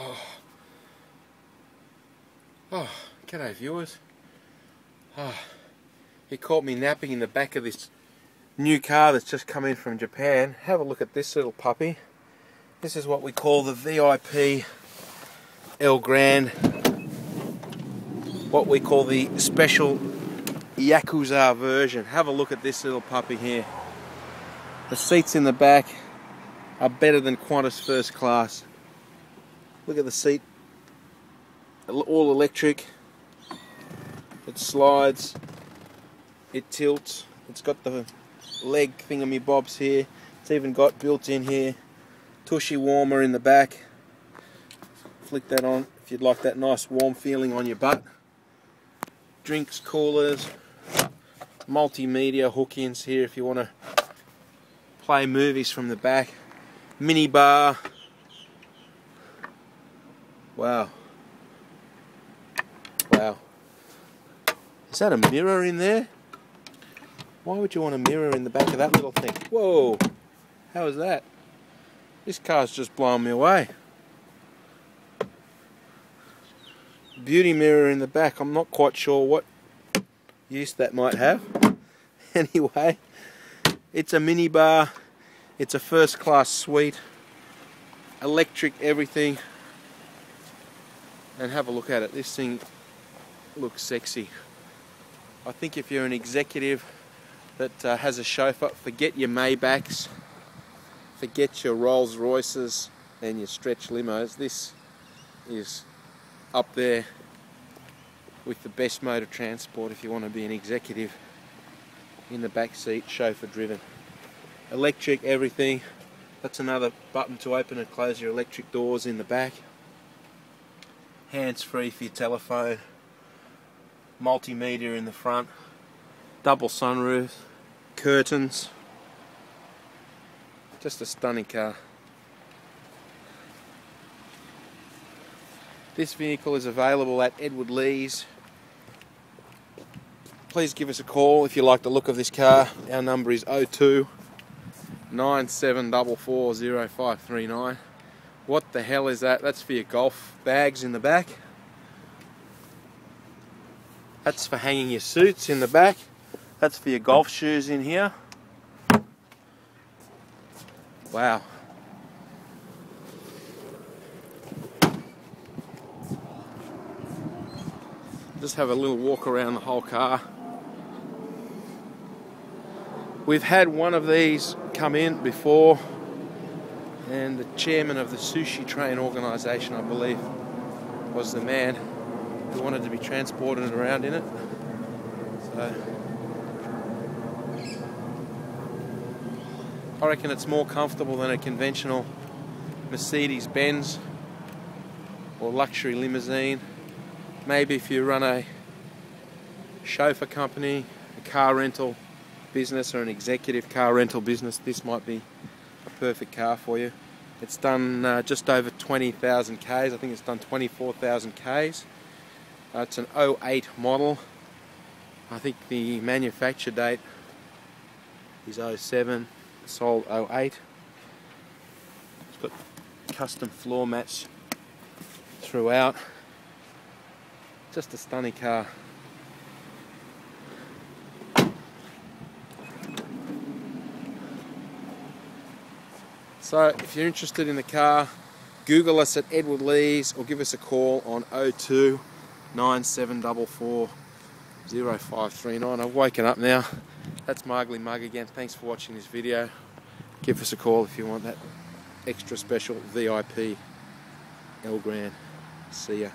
Oh. Oh, g'day viewers. Oh, he caught me napping in the back of this new car that's just come in from Japan. Have a look at this little puppy. This is what we call the VIP Elgrand. What we call the special Yakuza version. Have a look at this little puppy here. The seats in the back are better than Qantas first class. Look at the seat. All electric. It slides. It tilts. It's got the leg thingamy bobs here. It's even got built in here. Tushy warmer in the back. Flick that on if you'd like that nice warm feeling on your butt. Drinks, coolers, multimedia hook-ins here if you want to play movies from the back. Mini bar. Wow. Wow. Is that a mirror in there? Why would you want a mirror in the back of that little thing? Whoa. How is that? This car's just blowing me away. Beauty mirror in the back. I'm not quite sure what use that might have. anyway, it's a mini bar. It's a first class suite. Electric everything. And have a look at it. This thing looks sexy. I think if you're an executive that uh, has a chauffeur, forget your Maybachs, forget your Rolls Royces and your stretch limos. This is up there with the best mode of transport if you want to be an executive in the back seat, chauffeur driven. Electric, everything. That's another button to open and close your electric doors in the back. Hands free for your telephone. Multimedia in the front. Double sunroof. Curtains. Just a stunning car. This vehicle is available at Edward Lees please give us a call if you like the look of this car. Our number is 02 97440539. What the hell is that? That's for your golf bags in the back. That's for hanging your suits in the back. That's for your golf shoes in here. Wow. Just have a little walk around the whole car. We've had one of these come in before, and the chairman of the Sushi Train organisation, I believe, was the man who wanted to be transported around in it. So I reckon it's more comfortable than a conventional Mercedes Benz or luxury limousine. Maybe if you run a chauffeur company, a car rental business or an executive car rental business, this might be perfect car for you. It's done uh, just over 20,000 Ks, I think it's done 24,000 Ks. Uh, it's an 08 model. I think the manufacture date is 07, sold 08. It's got custom floor mats throughout. Just a stunning car. So if you're interested in the car, Google us at Edward Lees or give us a call on 02 9744 0539. I've woken up now. That's my ugly mug again. Thanks for watching this video. Give us a call if you want that extra special VIP Elgrand. See ya.